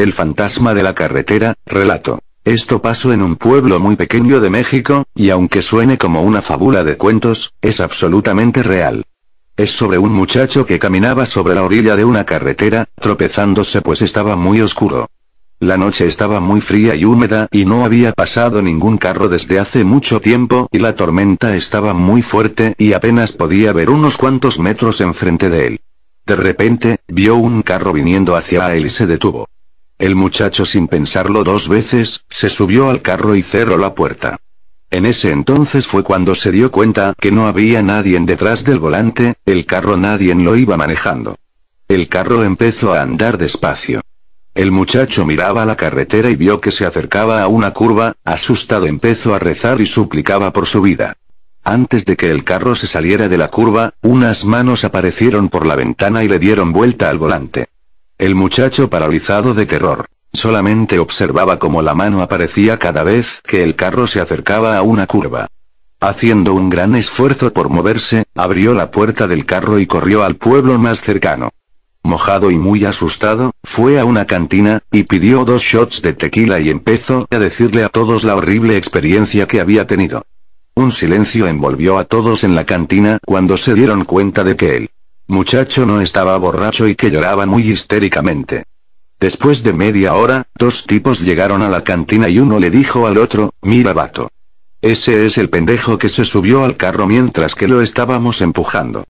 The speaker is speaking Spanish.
El fantasma de la carretera, relato. Esto pasó en un pueblo muy pequeño de México, y aunque suene como una fábula de cuentos, es absolutamente real. Es sobre un muchacho que caminaba sobre la orilla de una carretera, tropezándose pues estaba muy oscuro. La noche estaba muy fría y húmeda y no había pasado ningún carro desde hace mucho tiempo y la tormenta estaba muy fuerte y apenas podía ver unos cuantos metros enfrente de él. De repente, vio un carro viniendo hacia él y se detuvo. El muchacho sin pensarlo dos veces, se subió al carro y cerró la puerta. En ese entonces fue cuando se dio cuenta que no había nadie detrás del volante, el carro nadie lo iba manejando. El carro empezó a andar despacio. El muchacho miraba la carretera y vio que se acercaba a una curva, asustado empezó a rezar y suplicaba por su vida. Antes de que el carro se saliera de la curva, unas manos aparecieron por la ventana y le dieron vuelta al volante. El muchacho paralizado de terror. Solamente observaba cómo la mano aparecía cada vez que el carro se acercaba a una curva. Haciendo un gran esfuerzo por moverse, abrió la puerta del carro y corrió al pueblo más cercano. Mojado y muy asustado, fue a una cantina, y pidió dos shots de tequila y empezó a decirle a todos la horrible experiencia que había tenido. Un silencio envolvió a todos en la cantina cuando se dieron cuenta de que él muchacho no estaba borracho y que lloraba muy histéricamente. Después de media hora, dos tipos llegaron a la cantina y uno le dijo al otro, mira vato. Ese es el pendejo que se subió al carro mientras que lo estábamos empujando.